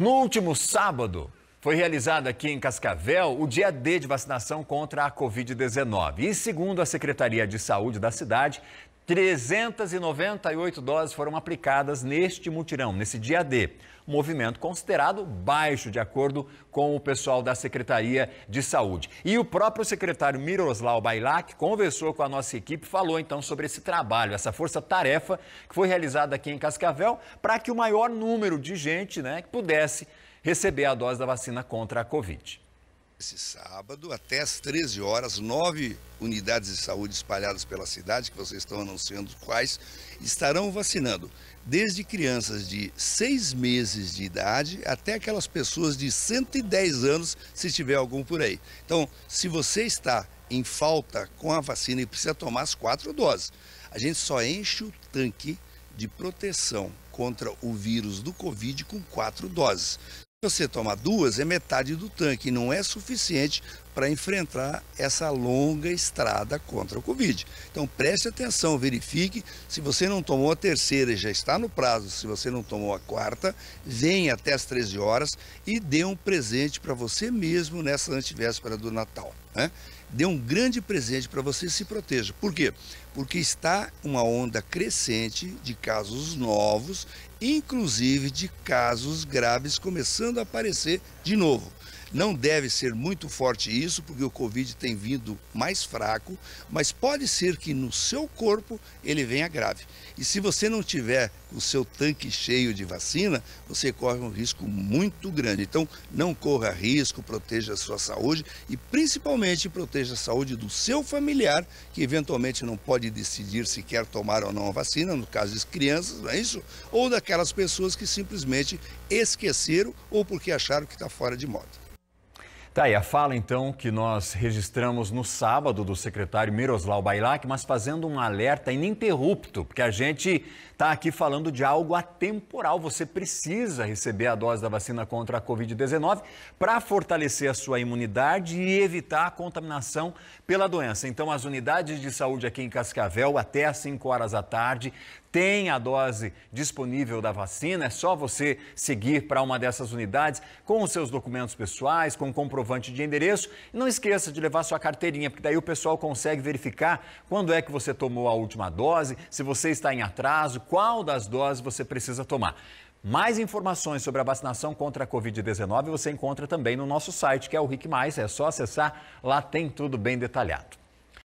No último sábado, foi realizado aqui em Cascavel o dia D de vacinação contra a Covid-19. E segundo a Secretaria de Saúde da cidade, 398 doses foram aplicadas neste mutirão, nesse dia D. Movimento considerado baixo, de acordo com o pessoal da Secretaria de Saúde. E o próprio secretário Miroslav Bailac conversou com a nossa equipe, falou então sobre esse trabalho, essa força-tarefa que foi realizada aqui em Cascavel, para que o maior número de gente né, pudesse receber a dose da vacina contra a Covid. Esse sábado, até às 13 horas, nove unidades de saúde espalhadas pela cidade, que vocês estão anunciando quais, estarão vacinando desde crianças de seis meses de idade até aquelas pessoas de 110 anos, se tiver algum por aí. Então, se você está em falta com a vacina e precisa tomar as quatro doses, a gente só enche o tanque de proteção contra o vírus do Covid com quatro doses você tomar duas, é metade do tanque, não é suficiente para enfrentar essa longa estrada contra o Covid. Então preste atenção, verifique. Se você não tomou a terceira e já está no prazo, se você não tomou a quarta, venha até as 13 horas e dê um presente para você mesmo nessa antivéspera do Natal. Né? Dê um grande presente para você se proteja. Por quê? Porque está uma onda crescente de casos novos, inclusive de casos graves começando a aparecer de novo. Não deve ser muito forte isso, porque o Covid tem vindo mais fraco, mas pode ser que no seu corpo ele venha grave. E se você não tiver o seu tanque cheio de vacina, você corre um risco muito grande. Então, não corra risco, proteja a sua saúde e principalmente proteja a saúde do seu familiar, que eventualmente não pode decidir se quer tomar ou não a vacina, no caso das crianças, não é isso? Ou daquelas pessoas que simplesmente esqueceram ou porque acharam que está fora de moda. Tá aí a fala então que nós registramos no sábado do secretário Miroslav Bailac, mas fazendo um alerta ininterrupto, porque a gente está aqui falando de algo atemporal. Você precisa receber a dose da vacina contra a Covid-19 para fortalecer a sua imunidade e evitar a contaminação pela doença. Então, as unidades de saúde aqui em Cascavel, até às 5 horas da tarde, tem a dose disponível da vacina, é só você seguir para uma dessas unidades com os seus documentos pessoais, com comprovante de endereço. E não esqueça de levar sua carteirinha, porque daí o pessoal consegue verificar quando é que você tomou a última dose, se você está em atraso, qual das doses você precisa tomar. Mais informações sobre a vacinação contra a Covid-19 você encontra também no nosso site, que é o RIC Mais. É só acessar, lá tem tudo bem detalhado.